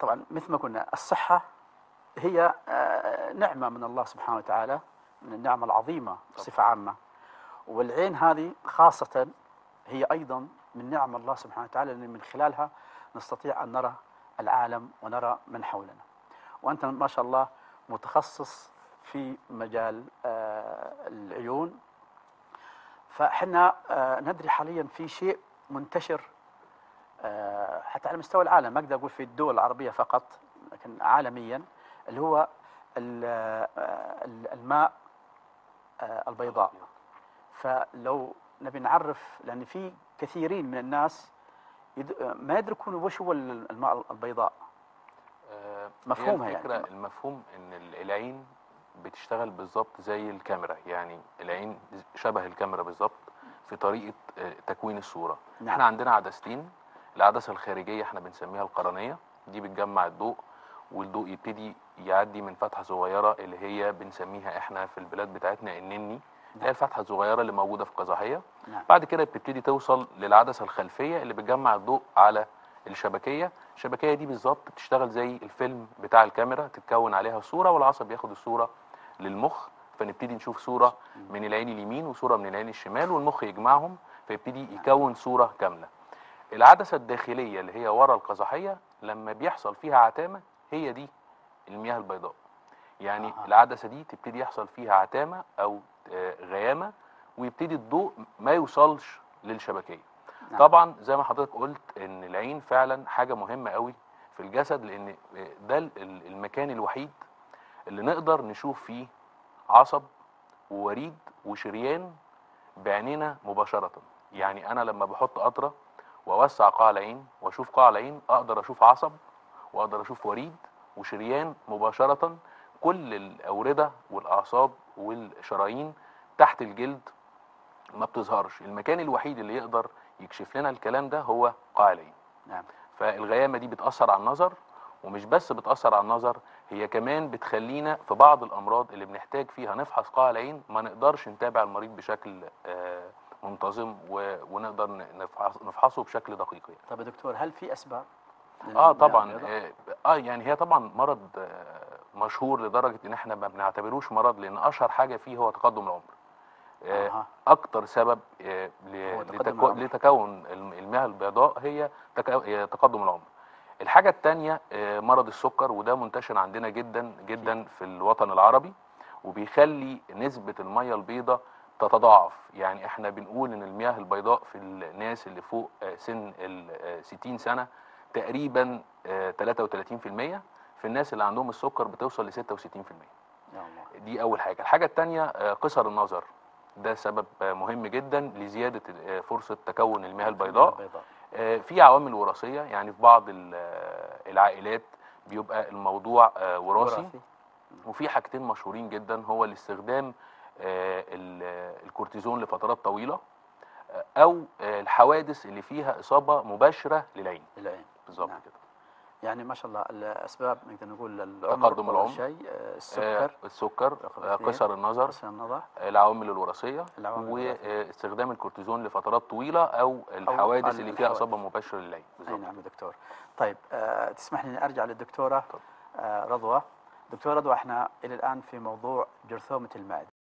طبعا مثل ما قلنا الصحة هي آه، نعمة من الله سبحانه وتعالى من النعمة العظيمة بصفة عامة. والعين هذه خاصة هي أيضا من نعم الله سبحانه وتعالى لأن من خلالها نستطيع أن نرى العالم ونرى من حولنا. وأنت ما شاء الله متخصص في مجال آه، العيون. فاحنا آه، ندري حاليا في شيء منتشر حتى على مستوى العالم ما أقدر أقول في الدول العربية فقط لكن عالميا اللي هو آه، ال- الماء آه، البيضاء فلو نبي نعرف لأن في كثيرين من الناس ما يدركون وش هو ال- الماء البيضاء آه، مفهومها يعني. المفهوم إن ال- العين بتشتغل بالظبط زي الكاميرا يعني العين شبه الكاميرا بالظبط في طريقة آه، تكوين الصورة نعم. إحنا عندنا عدستين العدسة الخارجية إحنا بنسميها القرنية دي بتجمع الضوء والضوء يبتدي يعدي من فتحة صغيرة اللي هي بنسميها إحنا في البلاد بتاعتنا النني اللي هي الفتحة الصغيرة اللي موجودة في قزحية. نعم. بعد كده بتبتدي توصل للعدسة الخلفية اللي بتجمع الضوء على الشبكية. الشبكية دي بالظبط بتشتغل زي الفيلم بتاع الكاميرا تتكون عليها صورة والعصب ياخد الصورة للمخ فنبتدي نشوف صورة من العين اليمين وصورة من العين الشمال والمخ يجمعهم فيبتدي يكون صورة كاملة. العدسة الداخلية اللي هي ورا القزحية لما بيحصل فيها عتامة هي دي المياه البيضاء يعني أها. العدسة دي تبتدي يحصل فيها عتامة أو آه، غيامة ويبتدي الضوء ما يوصلش للشبكية نعم. طبعا زي ما حضرتك قلت إن العين فعلا حاجة مهمة قوي في الجسد لأن ده ال- ال- المكان الوحيد اللي نقدر نشوف فيه عصب ووريد وشريان بعينينا مباشرة يعني أنا لما بحط قطرة واوسع قاع العين واشوف قاع العين أقدر أشوف عصب وأقدر أشوف وريد وشريان مباشرة. كل الأوردة والأعصاب والشرايين تحت الجلد ما بتظهرش. المكان الوحيد اللي يقدر يكشف لنا الكلام ده هو قاع العين نعم. فالغيامة دي بتأثر على النظر ومش بس بتأثر على النظر هي كمان بتخلينا في بعض الأمراض اللي بنحتاج فيها نفحص قاع العين ما نقدرش نتابع المريض بشكل آه، منتظم و- ونقدر نفحص- نفحصه بشكل دقيق يعني. طب يا دكتور هل في أسباب آه طبعا؟ آه آه، يعني هي طبعا مرض آه، مشهور لدرجة إن إحنا ما بنعتبروش مرض لأن أشهر حاجة فيه هو تقدم العمر آه،. أكتر سبب آه، لتكو-. لتكون الم- المياه البيضاء هي تك- آه، تقدم العمر الحاجة التانية آه، مرض السكر وده منتشر عندنا جدا جدا في الوطن العربي وبيخلي نسبة المية البيضاء تتضاعف. يعني إحنا بنقول إن المياه البيضاء في الناس اللي فوق آه، سن ال آه، 60 سنة تقريبا آه، 33% في الناس اللي عندهم السكر بتوصل ل 66% يا الله دي أول حاجة. الحاجة الثانية قصر النظر. ده سبب آه، مهم جدا لزيادة آه، فرصة تكون المياه البيضاء. آه، في عوامل وراثية. يعني في بعض ال- آه، العائلات بيبقى الموضوع آه، وراثي. وفي حاجتين مشهورين جدا هو الاستخدام آه، ال- آه، الكورتيزون لفترات طويلة آه، أو آه، الحوادث اللي فيها إصابة مباشرة للعين العين بالظبط نعم. كده يعني ما شاء الله الأسباب نقدر نقول العمر تقدم العمر. شيء آه، آه، السكر السكر آه،. قصر النظر قصر النظر العوامل الوراثية. واستخدام الكورتيزون لفترات طويلة أو الحوادث اللي فيها. إصابة مباشرة للعين بالظبط نعم يا دكتور طيب آه تسمح لي أرجع للدكتورة. آه رضوى دكتورة رضوى إحنا إلى الآن في موضوع جرثومة المعدة